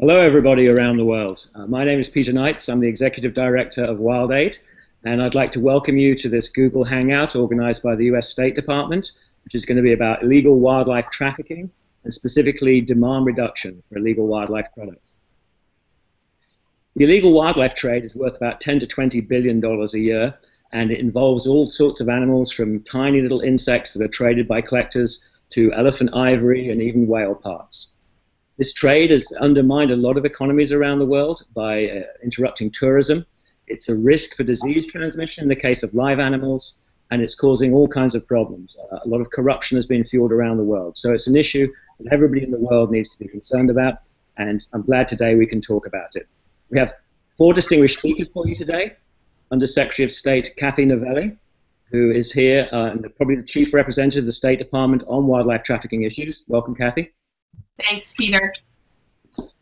Hello, everybody around the world. Uh, my name is Peter Knights. I'm the Executive Director of WildAid, and I'd like to welcome you to this Google Hangout organized by the US State Department, which is going to be about illegal wildlife trafficking and specifically demand reduction for illegal wildlife products. The illegal wildlife trade is worth about 10 to 20 billion dollars a year, and it involves all sorts of animals from tiny little insects that are traded by collectors to elephant ivory and even whale parts. This trade has undermined a lot of economies around the world by uh, interrupting tourism. It's a risk for disease transmission in the case of live animals, and it's causing all kinds of problems. Uh, a lot of corruption has been fueled around the world. So it's an issue that everybody in the world needs to be concerned about, and I'm glad today we can talk about it. We have four distinguished speakers for you today. Under Secretary of State Kathy Novelli, who is here uh, and probably the Chief Representative of the State Department on wildlife trafficking issues. Welcome, Kathy. Thanks, Peter.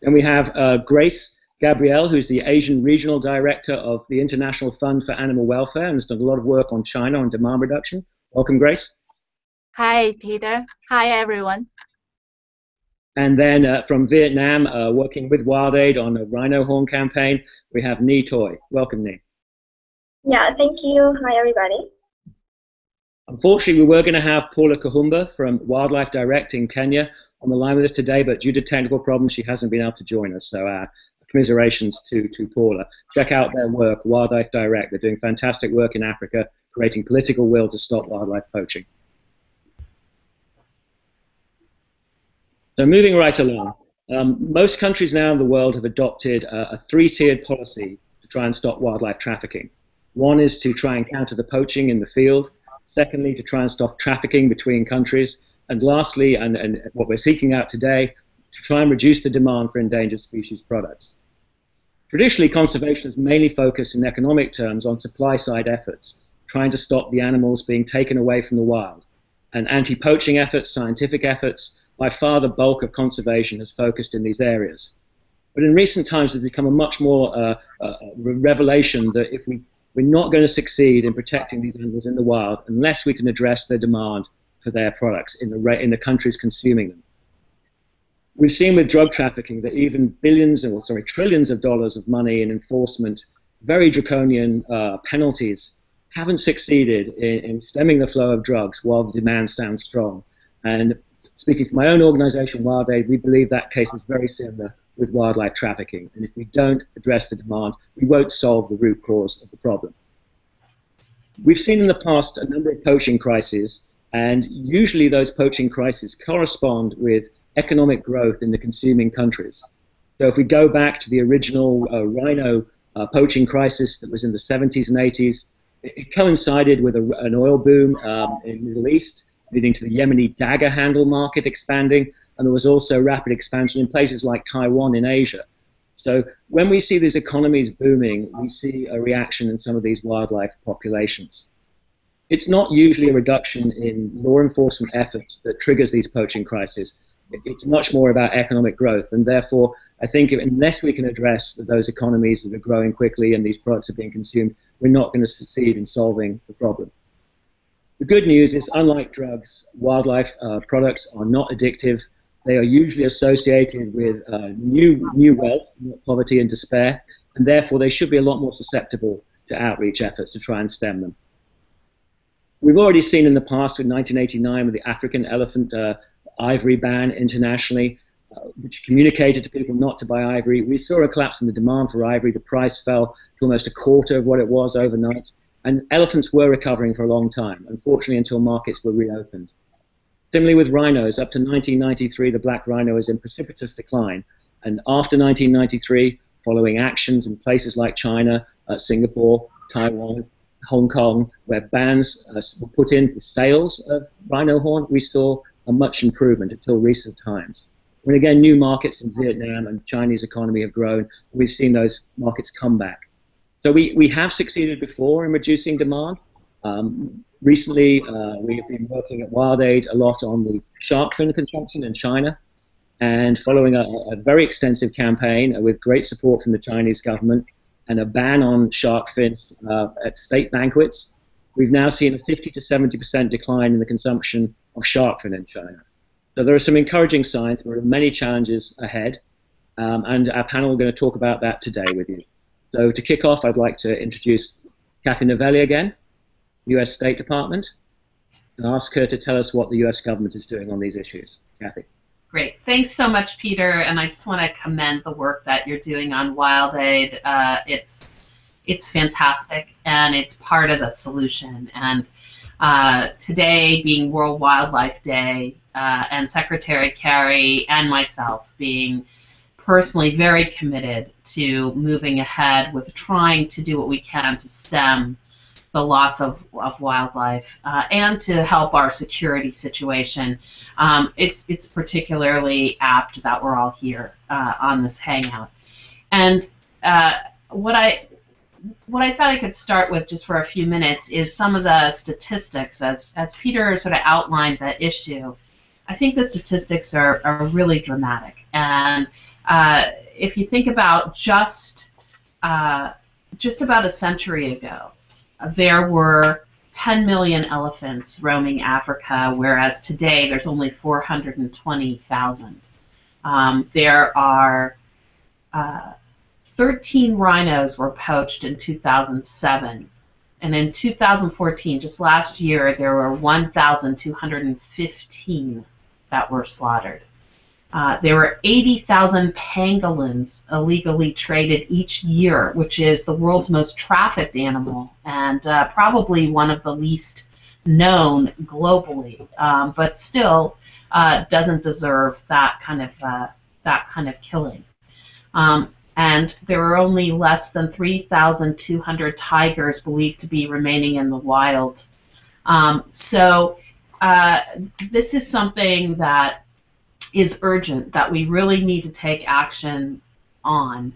And we have uh, Grace Gabriel, who's the Asian Regional Director of the International Fund for Animal Welfare and has done a lot of work on China on demand reduction. Welcome, Grace. Hi, Peter. Hi, everyone. And then uh, from Vietnam, uh, working with WildAid on a rhino horn campaign, we have Nhi Toy. Welcome, Nhi. Yeah, thank you. Hi, everybody. Unfortunately, we were going to have Paula Kahumbu from Wildlife Direct in Kenya on the line with us today, but due to technical problems, she hasn't been able to join us. So, uh, commiserations to, to Paula. Check out their work, Wildlife Direct. They're doing fantastic work in Africa, creating political will to stop wildlife poaching. So, moving right along, um, most countries now in the world have adopted a, a three tiered policy to try and stop wildlife trafficking. One is to try and counter the poaching in the field. Secondly, to try and stop trafficking between countries. And lastly, and, and what we're seeking out today, to try and reduce the demand for endangered species products. Traditionally, conservation has mainly focused in economic terms on supply side efforts, trying to stop the animals being taken away from the wild. And anti poaching efforts, scientific efforts, by far the bulk of conservation has focused in these areas. But in recent times, it's become a much more uh, uh, revelation that if we, we're not going to succeed in protecting these animals in the wild unless we can address their demand for their products in the, in the countries consuming them. We've seen with drug trafficking that even billions, or sorry, trillions of dollars of money in enforcement, very draconian uh, penalties, haven't succeeded in, in, stemming the flow of drugs while the demand stands strong. And speaking for my own organization, WildAid, we believe that case is very similar with wildlife trafficking. And if we don't address the demand, we won't solve the root cause of the problem. We've seen in the past a number of poaching crises and usually those poaching crises correspond with economic growth in the consuming countries. So if we go back to the original uh, rhino uh, poaching crisis that was in the 70s and 80s, it, coincided with a, an oil boom um, in the Middle East, leading to the Yemeni dagger handle market expanding, and there was also rapid expansion in places like Taiwan in Asia. So when we see these economies booming, we see a reaction in some of these wildlife populations it's not usually a reduction in law enforcement efforts that triggers these poaching crises. It's much more about economic growth, and therefore, I think unless we can address those economies that are growing quickly and these products are being consumed, we're not going to succeed in solving the problem. The good news is, unlike drugs, wildlife uh, products are not addictive. They are usually associated with uh, new new wealth, poverty and despair, and therefore they should be a lot more susceptible to outreach efforts to try and stem them. We've already seen in the past with 1989 with the African elephant uh, ivory ban internationally, uh, which communicated to people not to buy ivory. We saw a collapse in the demand for ivory. The price fell to almost a quarter of what it was overnight. And elephants were recovering for a long time, unfortunately, until markets were reopened. Similarly with rhinos, up to 1993, the black rhino was in precipitous decline. And after 1993, following actions in places like China, uh, Singapore, Taiwan, Hong Kong, where bans uh, were put in for sales of rhino horn, we saw a much improvement until recent times. When again new markets in Vietnam and Chinese economy have grown, we've seen those markets come back. So we, we have succeeded before in reducing demand. Um, recently, uh, we have been working at WildAid a lot on the shark fin consumption in China, and following a, a very extensive campaign with great support from the Chinese government, and a ban on shark fins uh, at state banquets, we've now seen a 50 to 70% decline in the consumption of shark fin in China. So there are some encouraging signs, but there are many challenges ahead. um, and our panel are going to talk about that today with you. So to kick off, I'd like to introduce Kathy Novelli again, U.S. State Department, and ask her to tell us what the U.S. government is doing on these issues. Kathy. Great. Thanks so much, Peter. And I just want to commend the work that you're doing on WildAid. Uh, it's it's fantastic, and it's part of the solution. And uh, today, being World Wildlife Day, uh, and Secretary Kerry and myself being personally very committed to moving ahead with trying to do what we can to stem the loss of, of wildlife uh, and to help our security situation. Um, it's, it's particularly apt that we're all here uh, on this hangout. And uh, what I what I thought I could start with just for a few minutes is some of the statistics as, as Peter sort of outlined the issue. I think the statistics are, are really dramatic. And uh, if you think about just uh, just about a century ago, there were 10 million elephants roaming Africa, whereas today there's only 420,000. Um, there are uh, 13 rhinos were poached in 2007. And in 2014, just last year, there were 1,215 that were slaughtered. Uh, there were 80,000 pangolins illegally traded each year, which is the world's most trafficked animal and uh, probably one of the least known globally, um, but still uh, doesn't deserve that kind of uh, that kind of killing. Um, and there are only less than 3,200 tigers believed to be remaining in the wild. Um, so uh, this is something that is urgent that we really need to take action on.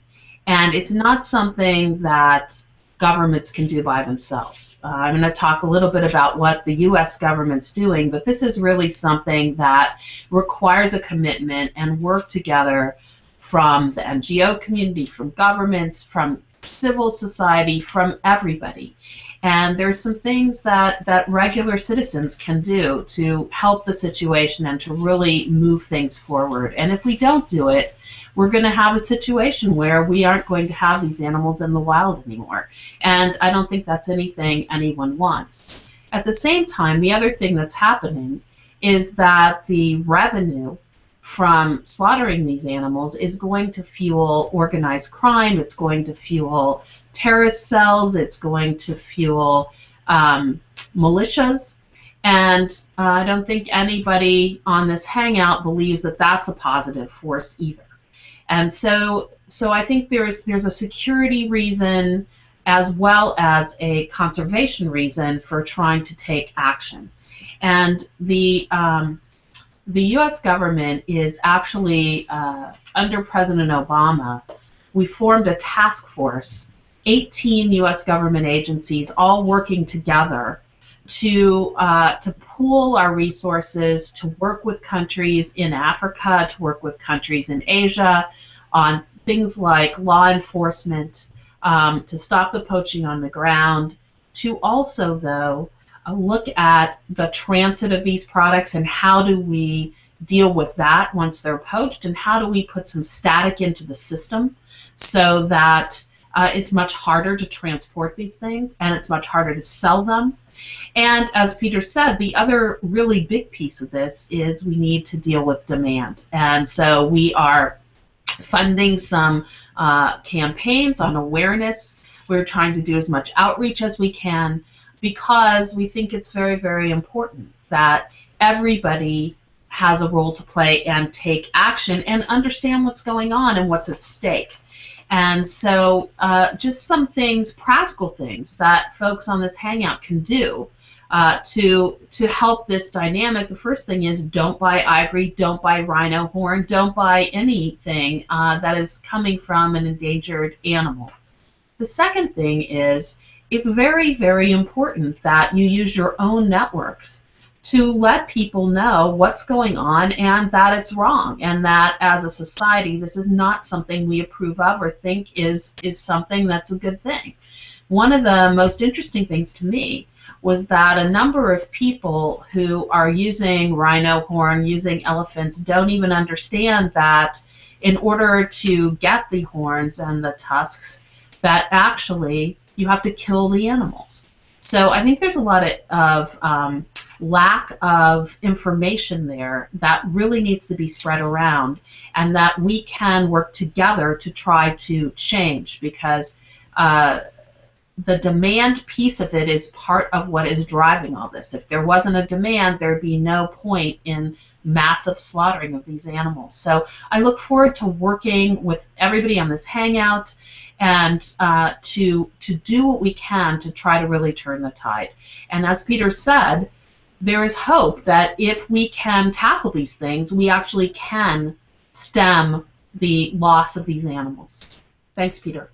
And it's not something that governments can do by themselves. Uh, I'm going to talk a little bit about what the U.S. government's doing, but this is really something that requires a commitment and work together from the NGO community, from governments, from civil society, from everybody. And there's some things that, that regular citizens can do to help the situation and to really move things forward. And if we don't do it, we're going to have a situation where we aren't going to have these animals in the wild anymore. And I don't think that's anything anyone wants. At the same time, the other thing that's happening is that the revenue from slaughtering these animals is going to fuel organized crime, it's going to fuel terrorist cells, it's going to fuel um, militias. And uh, I don't think anybody on this hangout believes that that's a positive force either. And so, so I think there's there's a security reason as well as a conservation reason for trying to take action. And the um, the U.S. government is actually uh, under President Obama. We formed a task force 18 U.S. government agencies all working together to uh, to pool our resources to work with countries in Africa, to work with countries in Asia on things like law enforcement, um, to stop the poaching on the ground, to also though look at the transit of these products and how do we deal with that once they're poached and how do we put some static into the system so that uh, it's much harder to transport these things and it's much harder to sell them. And as Peter said, the other really big piece of this is we need to deal with demand. And so we are funding some uh, campaigns on awareness. We're trying to do as much outreach as we can because we think it's very, very important that everybody has a role to play and take action and understand what's going on and what's at stake. And so, uh, just some things, practical things that folks on this Hangout can do uh, to to help this dynamic. The first thing is don't buy ivory, don't buy rhino horn, don't buy anything uh, that is coming from an endangered animal. The second thing is it's very, very important that you use your own networks to let people know what's going on and that it's wrong and that as a society this is not something we approve of or think is is something that's a good thing. One of the most interesting things to me was that a number of people who are using rhino horn, using elephants, don't even understand that in order to get the horns and the tusks, that actually you have to kill the animals. So I think there's a lot of, um, lack of information there that really needs to be spread around, and that we can work together to try to change because uh, the demand piece of it is part of what is driving all this. If there wasn't a demand, there'd be no point in massive slaughtering of these animals. So I look forward to working with everybody on this hangout and uh, to to do what we can to try to really turn the tide. And as Peter said, there is hope that if we can tackle these things, we actually can stem the loss of these animals. Thanks, Peter.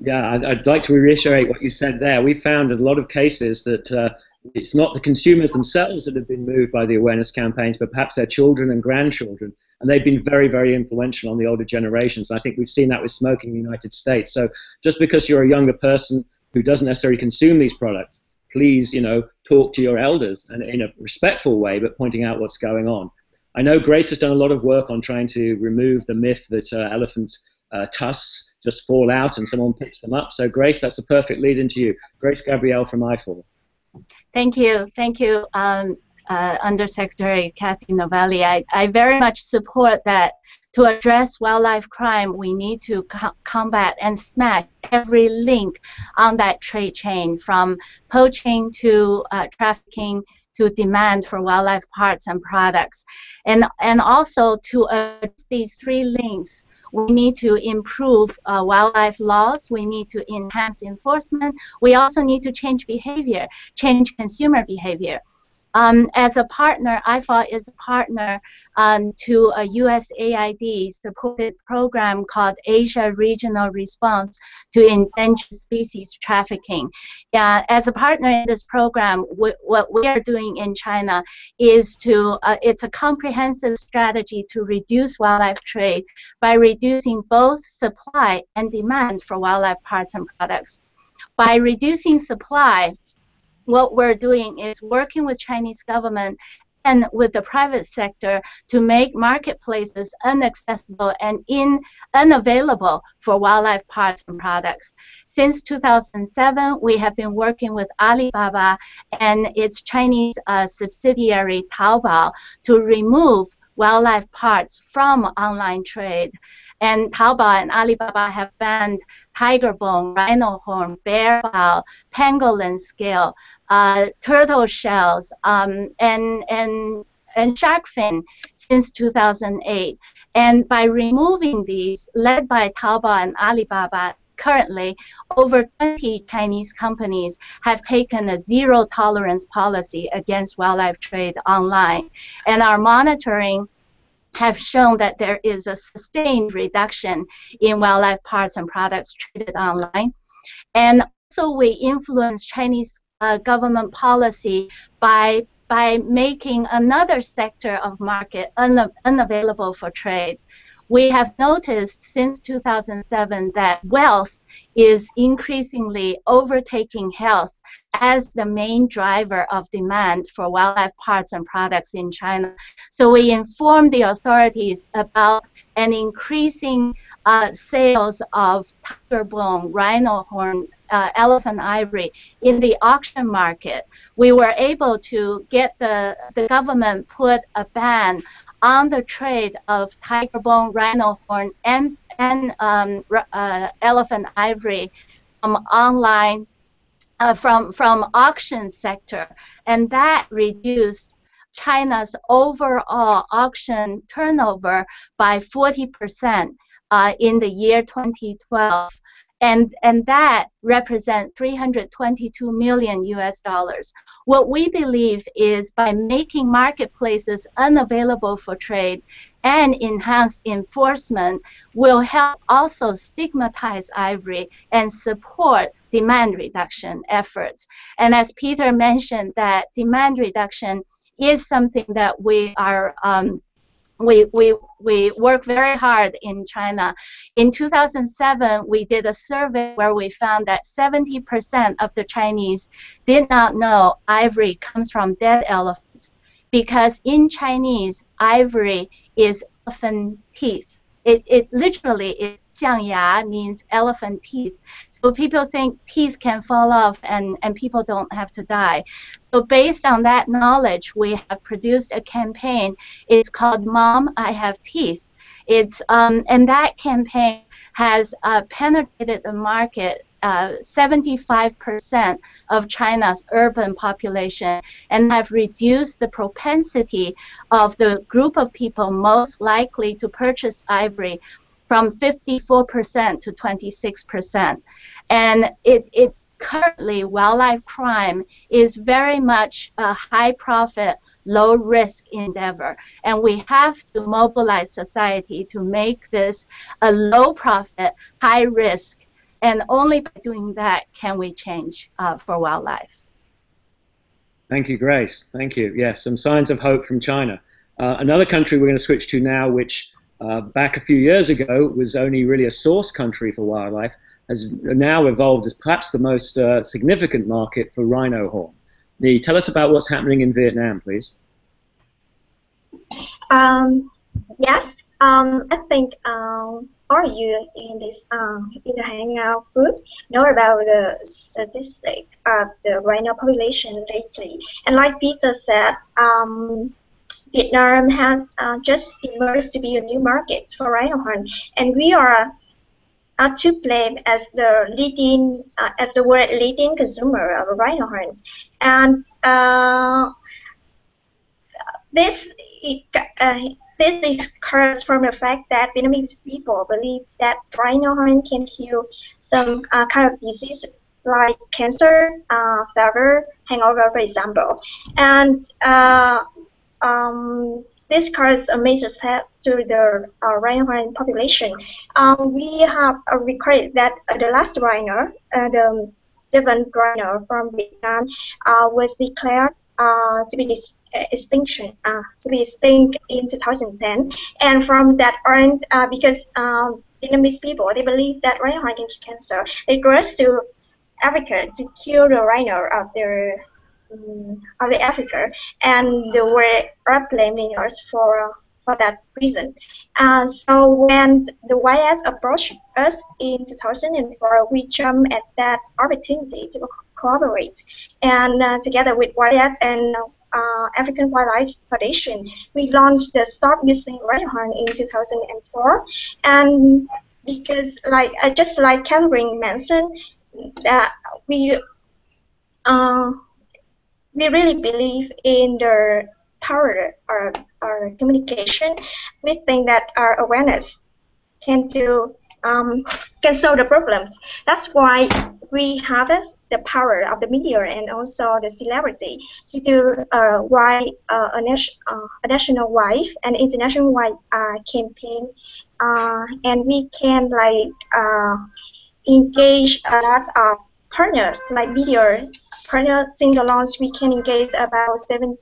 Yeah, I'd, I'd, like to reiterate what you said there. We found in a lot of cases that uh, it's not the consumers themselves that have been moved by the awareness campaigns, but perhaps their children and grandchildren. And they've been very, very influential on the older generations. And I think we've seen that with smoking in the United States. So just because you're a younger person who doesn't necessarily consume these products, please, you know, talk to your elders and in a respectful way, but pointing out what's going on. I know Grace has done a lot of work on trying to remove the myth that uh, elephant uh, tusks just fall out and someone picks them up. So, Grace, that's a perfect lead into you. Grace Gabriel from IFAW. Thank you. Thank you, um, uh, Undersecretary Kathy Novelli. I, I very much support that to address wildlife crime, we need to co combat and smash every link on that trade chain from poaching to uh, trafficking to demand for wildlife parts and products. And, and also to address these three links, we need to improve uh, wildlife laws. We need to enhance enforcement. We also need to change behavior, change consumer behavior. Um, as a partner, IFAW is a partner um, to a USAID supported program called Asia Regional Response to Endangered Species Trafficking. Uh, as a partner in this program, what we are doing in China is to, uh, it's a comprehensive strategy to reduce wildlife trade by reducing both supply and demand for wildlife parts and products. By reducing supply, what we're doing is working with Chinese government and with the private sector to make marketplaces inaccessible and in, unavailable for wildlife parts and products. Since 2007, we have been working with Alibaba and its Chinese uh, subsidiary Taobao to remove wildlife parts from online trade. And Taobao and Alibaba have banned tiger bone, rhino horn, bear fowl, pangolin scale, uh, turtle shells, um, and, and, and shark fin since 2008. And by removing these, led by Taobao and Alibaba, currently over 20 Chinese companies have taken a zero tolerance policy against wildlife trade online and are monitoring have shown that there is a sustained reduction in wildlife parts and products traded online. And also we influence Chinese uh, government policy by by making another sector of market un unavailable for trade. We have noticed since 2007 that wealth is increasingly overtaking health as the main driver of demand for wildlife parts and products in China. So we informed the authorities about an increasing uh, sales of tiger bone, rhino horn, uh, elephant ivory in the auction market. We were able to get the, the government put a ban on the trade of tiger bone, rhino horn, and, and um, uh, elephant ivory from online uh, from from auction sector, and that reduced China's overall auction turnover by 40% uh, in the year 2012 and and that represent 322 million US dollars. What we believe is by making marketplaces unavailable for trade and enhance enforcement will help also stigmatize ivory and support demand reduction efforts. And as Peter mentioned, that demand reduction is something that we are um, we, we, we work very hard in China. In 2007, we did a survey where we found that 70% of the Chinese did not know ivory comes from dead elephants because in Chinese, ivory is elephant teeth. It, it literally is 象牙 means elephant teeth. So people think teeth can fall off and, and people don't have to die. So based on that knowledge, we have produced a campaign. It's called Mom, I Have Teeth. It's um, and that campaign has uh, penetrated the market uh, 75% of China's urban population and have reduced the propensity of the group of people most likely to purchase ivory from 54% to 26%. And it, it currently wildlife crime is very much a high profit, low risk endeavor. And we have to mobilize society to make this a low profit, high risk. And only by doing that can we change uh, for wildlife. Thank you, Grace. Thank you. Yes, some signs of hope from China. Uh, another country we're going to switch to now, which uh, back a few years ago was only really a source country for wildlife, has now evolved as perhaps the most uh, significant market for rhino horn. Nhi, tell us about what's happening in Vietnam, please. Um, yes, um, I think um, all you in this um, in the hangout group know about the statistic of the rhino population lately. And like Peter said, um, Vietnam has uh, just emerged to be a new market for rhino horn, and we are uh, to blame as the leading, uh, as the world leading consumer of rhino horn, and uh, this uh, this is comes from the fact that Vietnamese people believe that rhino horn can heal some uh, kind of diseases like cancer, uh, fever, hangover, for example, and um, this causes a major threat to the uh, rhino population. Um, we have uh, recorded that uh, the last rhino, uh, the Javan rhino from Vietnam, uh, was declared uh, to be uh, extinction, uh, to be extinct in 2010. And from that on, because um, Vietnamese people, they believe that rhino can cure cancer, they crossed to Africa to kill the rhino of their um, of Africa, and they were blaming us for for that reason. And so when the WildAid approached us in 2004, we jumped at that opportunity to collaborate, And uh, together with WildAid and uh, African Wildlife Foundation, we launched the Stop Using Rhino Horn in 2004. And because, like uh, just like Catherine mentioned, that we uh, we really believe in the power of our communication. We think that our awareness can do um, can solve the problems. That's why we harvest the power of the media and also the celebrity to do uh, why uh, a, nation, uh, a national wide and international wide uh, campaign, uh, and we can like uh, engage a lot of partners like media partner the launch, we can engage about 17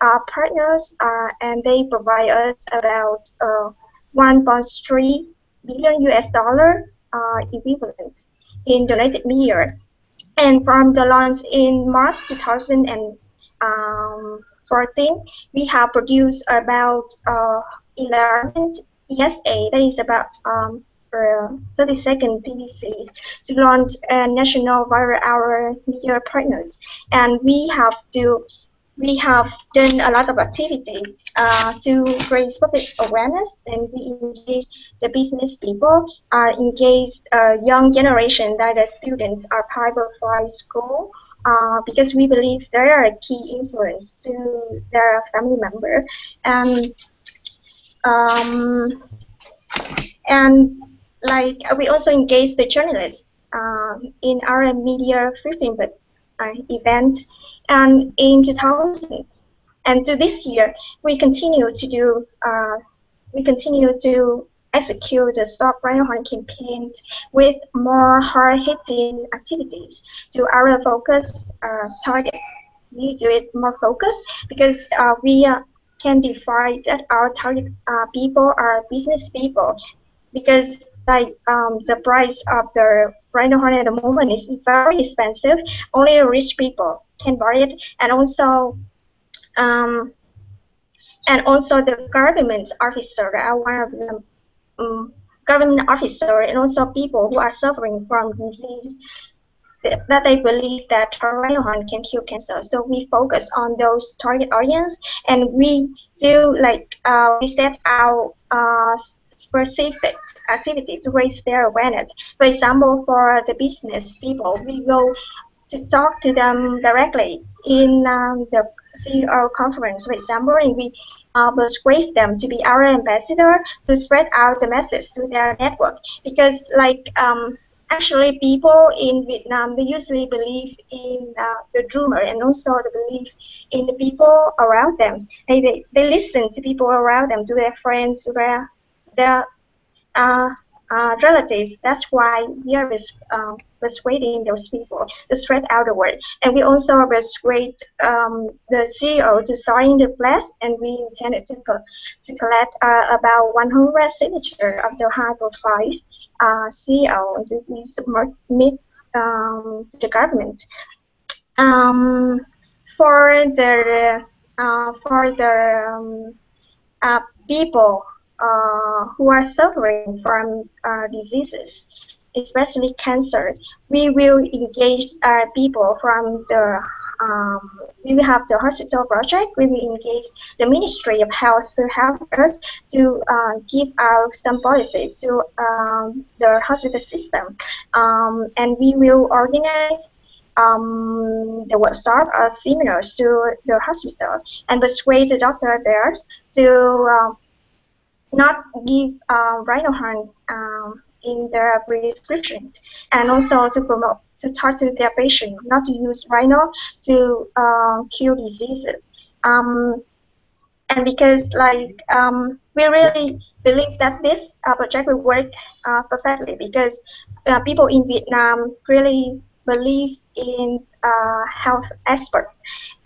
uh, partners, uh, and they provide us about uh, 1.3 billion US dollar uh, equivalent in donated media. And from the launch in March 2014, um, we have produced about uh, 11 ESA, that is about um, 30 second TVC to launch a national viral hour media partners. And we have to we have done a lot of activity uh, to raise public awareness and we engage the business people, uh, engage uh, young generation that the students are private for school uh, because we believe they are a key influence to their family member. And um, and like uh, we also engage the journalists um, in our media briefing uh, event, and in 2000 and to this year we continue to do uh, we continue to execute the Stop Rhino campaign with more hard-hitting activities to our focus uh, target. We do it more focused because uh, we uh, can define that our target people are business people because like um, the price of the rhino horn at the moment is very expensive. Only rich people can buy it, and also um, and also the government officer are one of the um, government officer and also people who are suffering from disease that they believe that rhino horn can cure cancer. So we focus on those target audience, and we do like uh, we set out uh, specific activities to raise their awareness. For example, for the business people, we go to talk to them directly in um, the CEO conference, for example, and we uh, persuade them to be our ambassador to spread out the message to their network. Because, like, um, actually, people in Vietnam they usually believe in uh, the rumor and also they believe in the people around them. They, they, they listen to people around them, to their friends, to their their uh, uh, relatives. That's why we are uh, persuading those people to spread out the word. And we also persuade um, the CEO to sign the pledge, and we intended to, co to collect uh, about 100 signatures of the high-profile uh, CEO to be um, to the government. Um, for the uh, for the um, uh, people who are suffering from uh, diseases, especially cancer, we will engage uh, people from the um, we will have the hospital project. We will engage the Ministry of Health to help us to uh, give out some policies to um, the hospital system, um, and we will organize um, the workshop or seminars to the hospital and persuade the doctor there to uh, not give uh, rhino horn um, in their prescription, and also to promote to talk to their patient not to use rhino to uh, cure diseases. Um, and because like um, we really believe that this uh, project will work uh, perfectly because uh, people in Vietnam really believe in uh, health expert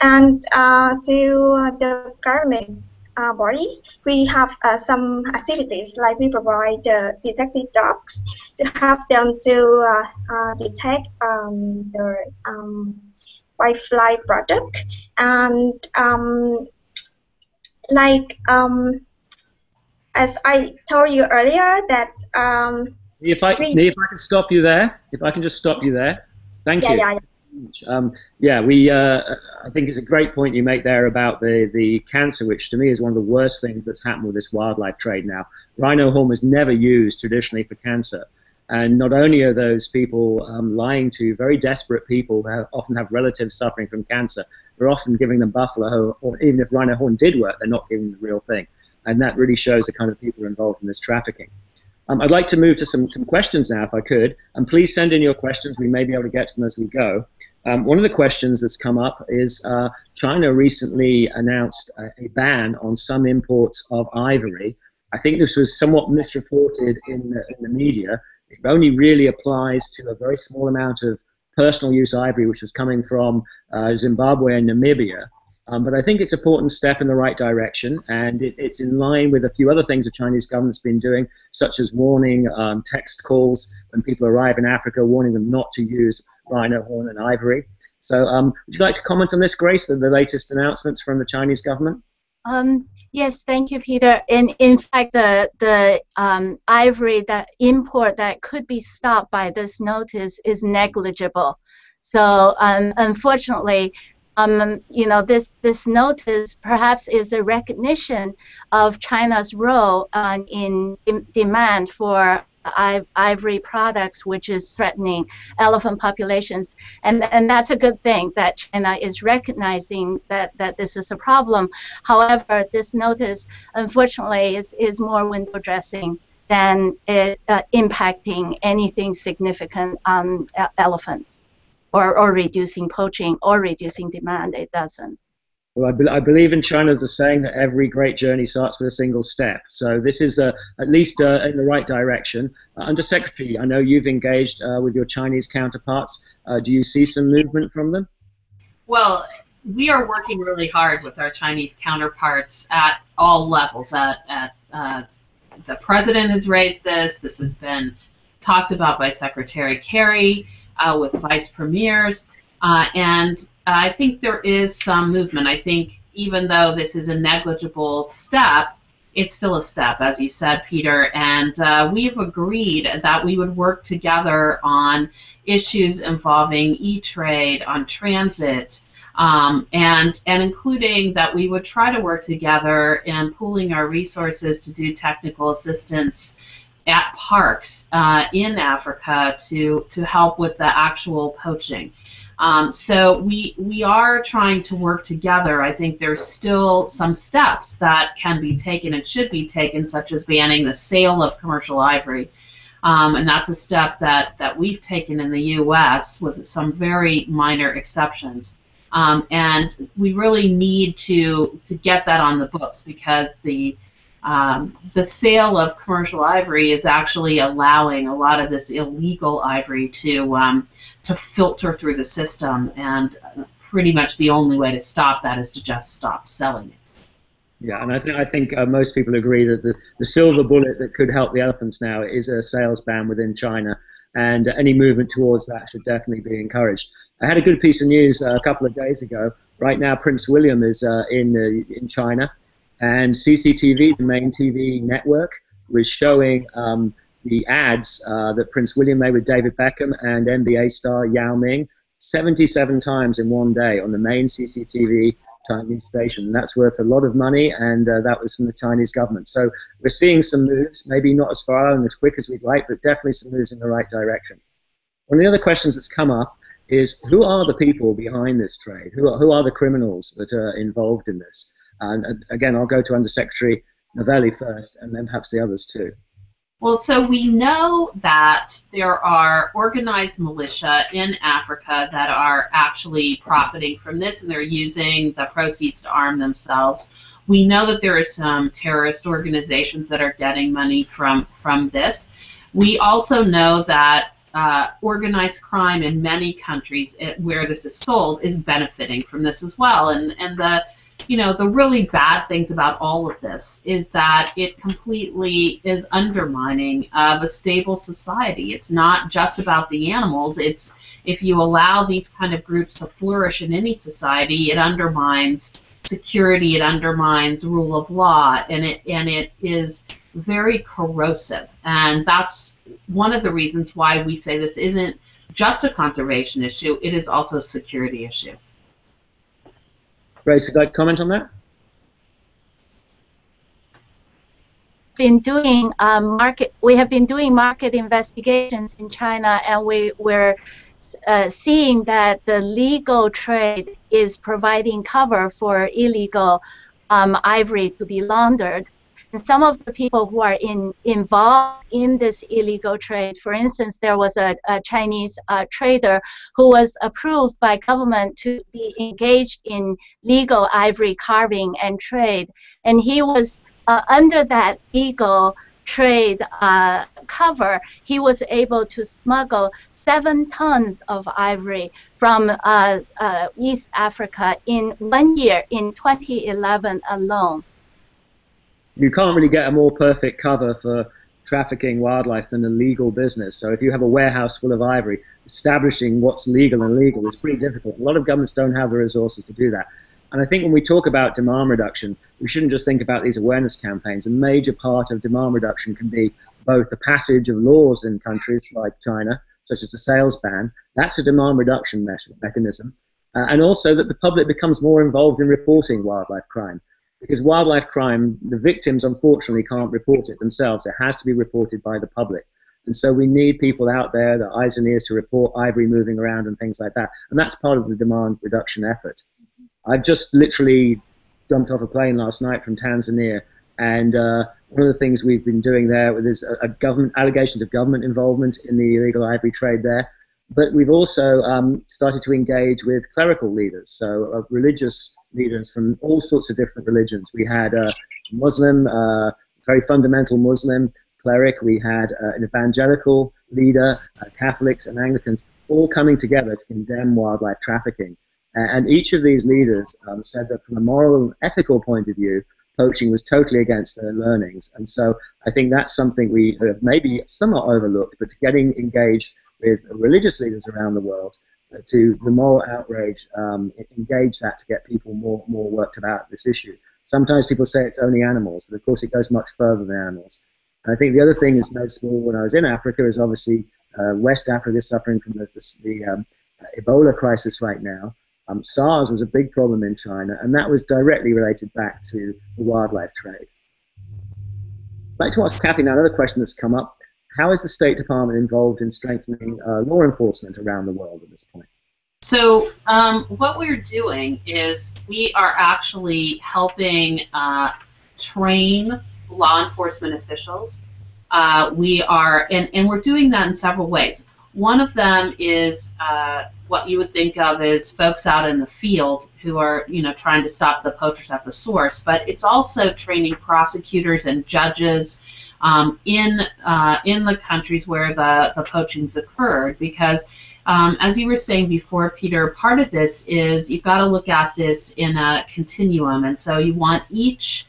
and uh, to the government uh, bodies, we have uh, some activities like we provide uh, detective dogs to help them to uh, uh, detect um, the um, wildlife product and um, like um, as I told you earlier that um, if I if I can stop you there, if I can just stop you there, thank yeah, you. Yeah, yeah. Um, yeah, we. Uh, I think it's a great point you make there about the the cancer, which to me is one of the worst things that's happened with this wildlife trade now. Rhino horn was never used traditionally for cancer, and not only are those people um, lying to very desperate people who often have relatives suffering from cancer, they're often giving them buffalo, or even if rhino horn did work, they're not giving the real thing, and that really shows the kind of people involved in this trafficking. Um, I'd like to move to some, some questions now, if I could. And please send in your questions. We may be able to get to them as we go. Um, one of the questions that's come up is uh, China recently announced a, a, ban on some imports of ivory. I think this was somewhat misreported in the, in the media. It only really applies to a very small amount of personal use ivory, which is coming from uh, Zimbabwe and Namibia. Um, but I think it's an important step in the right direction, and it, it's in line with a few other things the Chinese government's been doing, such as warning um, text calls when people arrive in Africa, warning them not to use rhino horn and ivory. So, um, would you like to comment on this, Grace, the, the latest announcements from the Chinese government? Um, yes, thank you, Peter. In in fact, the the um, ivory that import that could be stopped by this notice is negligible. So, um, unfortunately, um, you know, this, this notice perhaps is a recognition of China's role uh, in, in demand for ivory products, which is threatening elephant populations. And, and that's a good thing that China is recognizing that, that this is a problem. However, this notice, unfortunately, is, is more window dressing than it, uh, impacting anything significant on elephants or, or reducing poaching or reducing demand, it doesn't. Well, I, be I, believe in China the saying that every great journey starts with a single step. So this is uh, at least uh, in the right direction. Uh, Under Secretary, I know you've engaged uh, with your Chinese counterparts. Uh, do you see some movement from them? Well, we are working really hard with our Chinese counterparts at all levels. At, at uh, the president has raised this. This has been talked about by Secretary Kerry uh, with vice premiers, uh, and I think there is some movement. I think even though this is a negligible step, it's still a step, as you said, Peter. And uh, we've agreed that we would work together on issues involving e-trade, on transit, um, and and including that we would try to work together in pooling our resources to do technical assistance at parks uh, in Africa to to help with the actual poaching. Um, so we we are trying to work together. I think there's still some steps that can be taken and should be taken, such as banning the sale of commercial ivory. Um, and that's a step that, that we've taken in the U.S. with some very minor exceptions. Um, and we really need to to get that on the books because the um, the sale of commercial ivory is actually allowing a lot of this illegal ivory to um, to filter through the system, and pretty much the only way to stop that is to just stop selling it. Yeah, and I think I think uh, most people agree that the, the silver bullet that could help the elephants now is a sales ban within China, and any movement towards that should definitely be encouraged. I had a good piece of news uh, a couple of days ago. Right now, Prince William is uh, in in China, and CCTV, the main TV network, was showing um, the ads uh, that Prince William made with David Beckham and NBA star Yao Ming 77 times in one day on the main CCTV Chinese station. And that's worth a lot of money, and uh, that was from the Chinese government. So we're seeing some moves, maybe not as far and as quick as we'd like, but definitely some moves in the right direction. One of the other questions that's come up is who are the people behind this trade? Who are, who are the criminals that are involved in this? And again, I'll go to Undersecretary Novelli first, and then perhaps the others too. Well, so we know that there are organized militia in Africa that are actually profiting from this, and they're using the proceeds to arm themselves. We know that there are some terrorist organizations that are getting money from from this. We also know that uh, organized crime in many countries it, where this is sold is benefiting from this as well, and and the you know, the really bad things about all of this is that it completely is undermining of a stable society. It's not just about the animals. It's if you allow these kind of groups to flourish in any society, it undermines security, it undermines rule of law, and it and it is very corrosive. And that's one of the reasons why we say this isn't just a conservation issue, it is also a security issue. Would you like comment on that? Been doing um, market. We have been doing market investigations in China, and we were uh, seeing that the legal trade is providing cover for illegal um, ivory to be laundered. And some of the people who are in, involved in this illegal trade, for instance, there was a, a Chinese uh, trader who was approved by government to be engaged in legal ivory carving and trade, and he was uh, under that legal trade uh, cover, he was able to smuggle seven tons of ivory from uh, uh, East Africa in one year, in 2011 alone you can't really get a more perfect cover for trafficking wildlife than a legal business. So if you have a warehouse full of ivory, establishing what's legal and illegal is pretty difficult. A lot of governments don't have the resources to do that. And I think when we talk about demand reduction, we shouldn't just think about these awareness campaigns. A major part of demand reduction can be both the passage of laws in countries like China, such as the sales ban. That's a demand reduction me mechanism. Uh, and also that the public becomes more involved in reporting wildlife crime. Because wildlife crime, the victims unfortunately can't report it themselves. It has to be reported by the public. And so we need people out there, the eyes and ears to report ivory moving around and things like that. And that's part of the demand reduction effort. I've just literally jumped off a plane last night from Tanzania, and uh, one of the things we've been doing there is a, a government allegations of government involvement in the illegal ivory trade there. But we've also um, started to engage with clerical leaders, so uh, religious leaders from all sorts of different religions. We had a Muslim, uh, very fundamental Muslim cleric. We had uh, an evangelical leader, uh, Catholics and Anglicans, all coming together to condemn wildlife trafficking. And each of these leaders um, said that from a moral and ethical point of view, poaching was totally against their learnings. And so I think that's something we have maybe somewhat overlooked, but getting engaged with religious leaders around the world uh, to the moral outrage, um, engage that to get people more, more worked about this issue. Sometimes people say it's only animals, but of course it goes much further than animals. And I think the other thing is noticeable when I was in Africa is obviously uh, West Africa is suffering from the, the, the um, Ebola crisis right now. Um, SARS was a big problem in China, and that was directly related back to the wildlife trade. I'd like to ask Kathy now another question that's come up. How is the State Department involved in strengthening uh, law enforcement around the world at this point? So um, what we're doing is we are actually helping uh, train law enforcement officials. Uh, we are, and, and we're doing that in several ways. One of them is uh, what you would think of as folks out in the field who are, you know, trying to stop the poachers at the source. But it's also training prosecutors and judges um, in uh, in the countries where the the poachings occurred, because um, as you were saying before, Peter, part of this is you've got to look at this in a continuum, and so you want each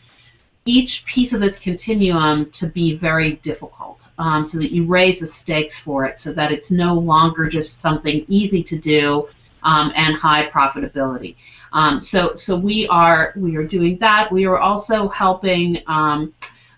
each piece of this continuum to be very difficult um, so that you raise the stakes for it so that it's no longer just something easy to do um, and high profitability. Um, so, so we are we are doing that. We are also helping um,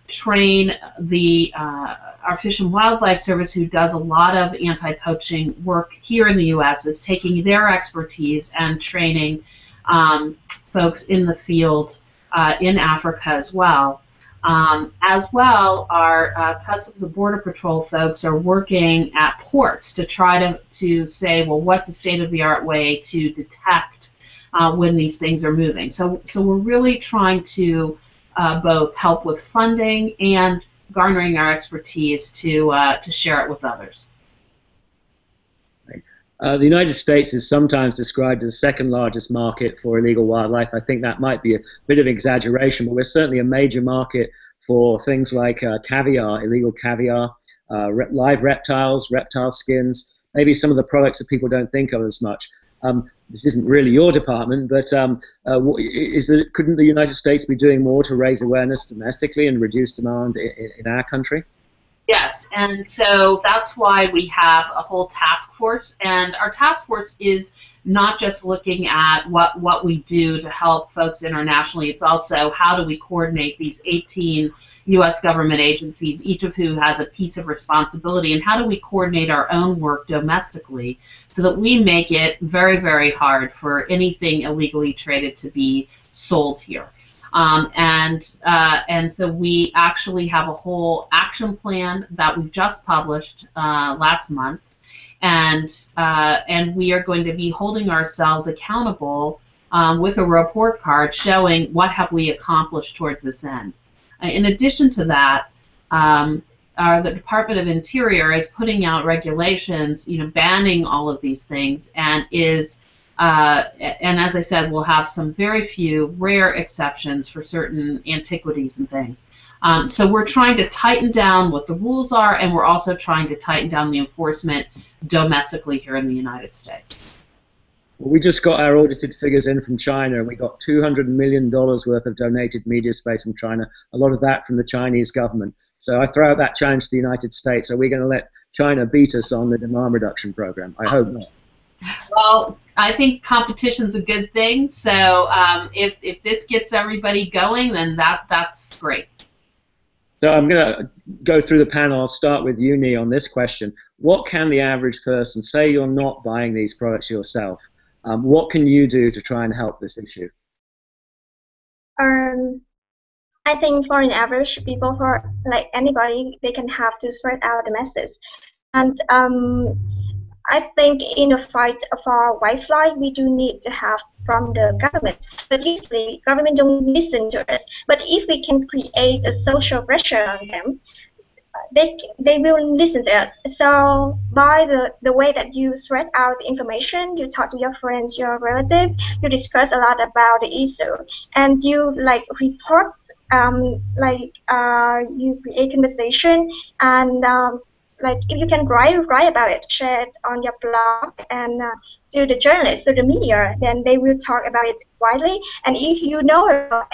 train the uh, our Fish and Wildlife Service, who does a lot of anti-poaching work here in the U.S., is taking their expertise and training um, folks in the field uh, in Africa as well. Um, as well, our uh, Customs and Border Patrol folks are working at ports to try to, to say, well, what's a state-of-the-art way to detect uh, when these things are moving. So, so we're really trying to uh, both help with funding and garnering our expertise to, uh, to share it with others. Uh, the United States is sometimes described as the second largest market for illegal wildlife. I think that might be a bit of exaggeration, but we're certainly a major market for things like uh, caviar, illegal caviar, uh, re live reptiles, reptile skins, maybe some of the products that people don't think of as much. Um, this isn't really your department, but um, uh, is couldn't the United States be doing more to raise awareness domestically and reduce demand in, in our country? Yes, and so that's why we have a whole task force, and our task force is not just looking at what what we do to help folks internationally. It's also how do we coordinate these 18 U.S. government agencies, each of whom has a piece of responsibility, and how do we coordinate our own work domestically so that we make it very, very hard for anything illegally traded to be sold here. Um, and uh, and so we actually have a whole action plan that we just published uh, last month, and uh, and we are going to be holding ourselves accountable um, with a report card showing what have we accomplished towards this end. Uh, in addition to that. Um, uh, the Department of Interior is putting out regulations, you know, banning all of these things, and is uh, and as I said, we'll have some very few rare exceptions for certain antiquities and things. Um, so we're trying to tighten down what the rules are, and we're also trying to tighten down the enforcement domestically here in the United States. Well, we just got our audited figures in from China, and we got $200 million worth of donated media space from China, a lot of that from the Chinese government. So I throw out that challenge to the United States. Are we going to let China beat us on the demand reduction program? I hope not. Well, I think competition's a good thing. So um, if if this gets everybody going, then that that's great. So I'm going to go through the panel. I'll start with you, Nhi, on this question. What can the average person say? You're not buying these products yourself. Um, what can you do to try and help this issue? Um, I think for an average people, for like anybody, they can have to spread out the message, and um, I think in a fight for wildlife, we do need to have from the government. But usually, government don't listen to us. But if we can create a social pressure on them, they they will listen to us. So by the the way that you spread out information, you talk to your friends, your relative, you discuss a lot about the issue, and you like report, um, like uh, you create conversation and um, like if you can write write about it, share it on your blog, and uh, to the journalists, to the media, then they will talk about it widely. And if you know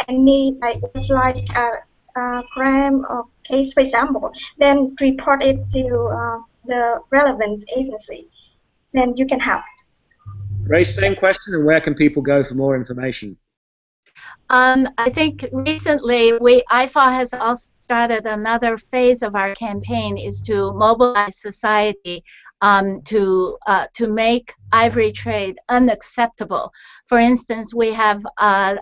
any like like uh, uh, crime or case, for example, then report it to uh, the relevant agency. Then you can help. Grace, same question, and where can people go for more information? Um, I think recently we IFAW has also started another phase of our campaign is to mobilize society um, to uh, to make ivory trade unacceptable. For instance, we have a,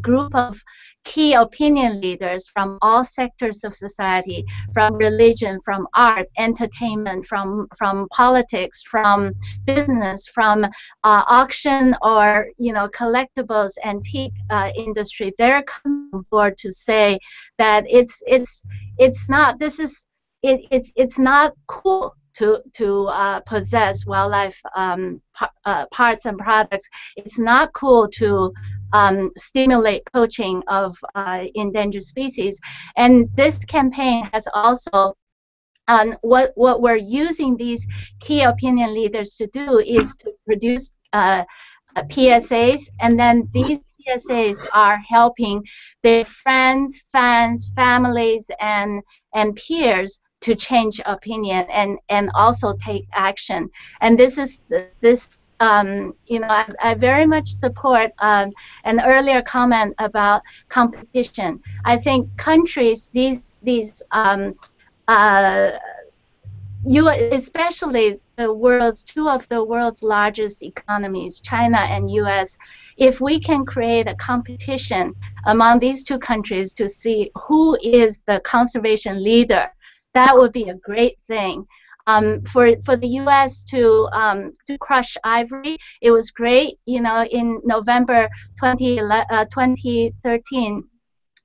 group of key opinion leaders from all sectors of society, from religion, from art, entertainment, from from politics, from business, from uh, auction or you know collectibles, antique uh, industry. They're coming forward to say that it's it's it's not this is it, it's it's not cool to to uh, possess wildlife um, uh, parts and products. It's not cool to um, stimulate poaching of uh, endangered species. And this campaign has also um, what what we're using these key opinion leaders to do is to produce uh, PSAs, and then these PSAs are helping their friends, fans, families, and and peers to change opinion and and also take action. And this is this um, you know, I, I, very much support um, an earlier comment about competition. I think countries, these these um, uh, you especially the world's two of the world's largest economies, China and U.S. If we can create a competition among these two countries to see who is the conservation leader that would be a great thing. Um, for for the U.S. to um, to crush ivory, it was great. You know, in November 20, uh, 2013,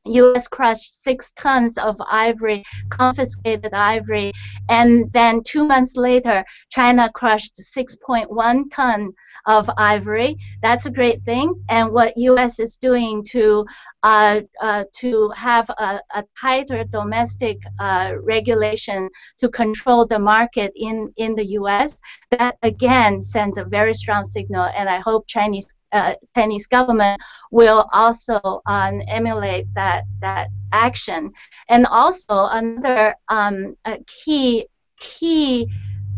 U.S. crushed six tons of ivory, confiscated ivory, and then two months later, China crushed 6.1 ton of ivory. That's a great thing. And what U.S. is doing to uh, uh, to have a, a tighter domestic uh, regulation to control the market in in the U.S. That again sends a very strong signal, and I hope Chinese uh, Chinese government will also um, emulate that that action. And also another um, key key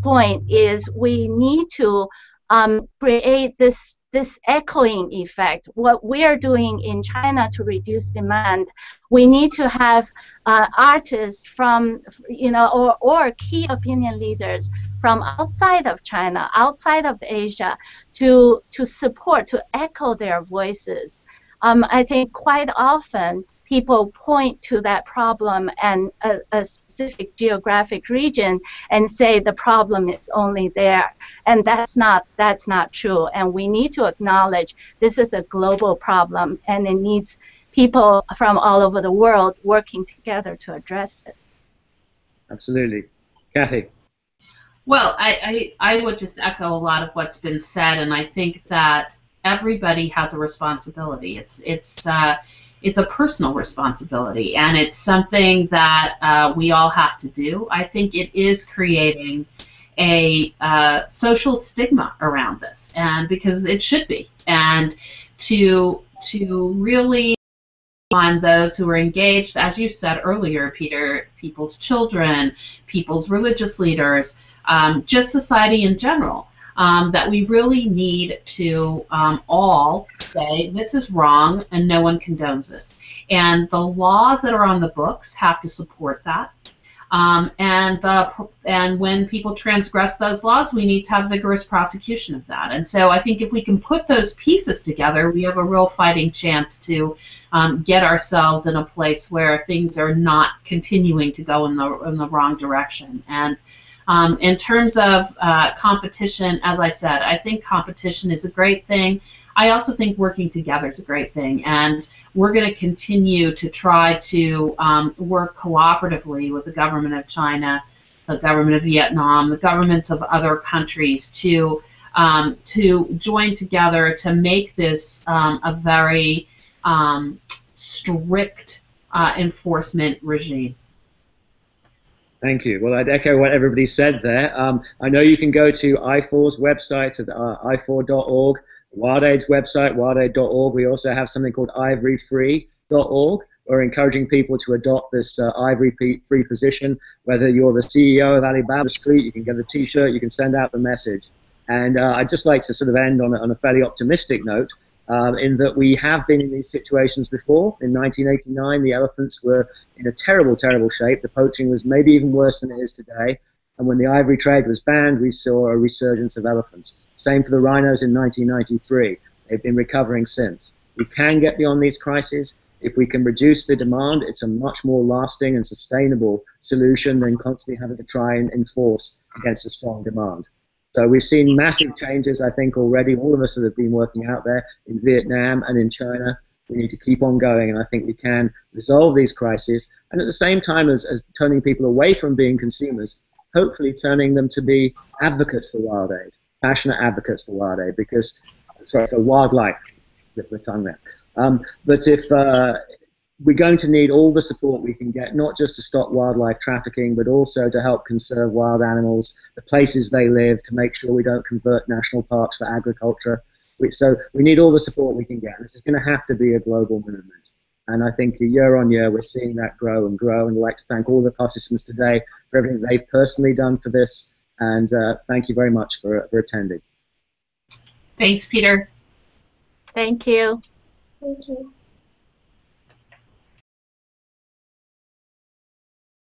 point is we need to um, create this this echoing effect. What we are doing in China to reduce demand, we need to have uh, artists from, you know, or, or key opinion leaders from outside of China, outside of Asia, to to support, to echo their voices. Um, I think quite often people point to that problem and a, a, specific geographic region and say the problem is only there. And that's not that's not true. And we need to acknowledge this is a global problem and it needs people from all over the world working together to address it. Absolutely. Kathy? Well I, I, I would just echo a lot of what's been said and i think that everybody has a responsibility. It's it's uh, it's a personal responsibility and it's something that uh, we all have to do. I think it is creating a uh, social stigma around this, and because it should be, and to to really on those who are engaged, as you said earlier, Peter, people's children, people's religious leaders, um, just society in general um, that we really need to um, all say this is wrong and no one condones this. And the laws that are on the books have to support that. Um, and the and when people transgress those laws, we need to have vigorous prosecution of that. And so I think if we can put those pieces together, we have a real fighting chance to um, get ourselves in a place where things are not continuing to go in the in the wrong direction. And um, in terms of uh, competition, as I said, I think competition is a great thing. I also think working together is a great thing, and we're going to continue to try to um, work cooperatively with the government of China, the government of Vietnam, the governments of other countries to um, to join together to make this um, a very um, strict uh, enforcement regime. Thank you. Well, I'd echo what everybody said there. Um, I know you can go to IFAW's website at uh, ifaw.org, WildAid's website, wildaid.org. We also have something called ivoryfree.org. We're encouraging people to adopt this uh, ivory-free position. Whether you're the CEO of Alibaba Street, you can get a T-shirt, you can send out the message. And uh, I'd just like to sort of end on on a fairly optimistic note um, in that we have been in these situations before. In 1989, the elephants were in a terrible, terrible shape. The poaching was maybe even worse than it is today. And when the ivory trade was banned, we saw a resurgence of elephants. Same for the rhinos in 1993. They've been recovering since. We can get beyond these crises. If we can reduce the demand, it's a much more lasting and sustainable solution than constantly having to try and enforce against a strong demand. So we've seen massive changes, I think, already. All of us that have been working out there in Vietnam and in China. We need to keep on going, and I think we can resolve these crises. And at the same time as, as turning people away from being consumers, hopefully turning them to be advocates for WildAid, passionate advocates for WildAid, because, sorry, for wildlife, the tongue there. Um, but if, uh, we're going to need all the support we can get, not just to stop wildlife trafficking, but also to help conserve wild animals, the places they live, to make sure we don't convert national parks for agriculture. So we need all the support we can get. This is going to have to be a global movement. And I think year on year, we're seeing that grow and grow. And I'd like to thank all the participants today for everything they've personally done for this. And uh, thank you very much for, for attending. Thanks, Peter. Thank you. Thank you.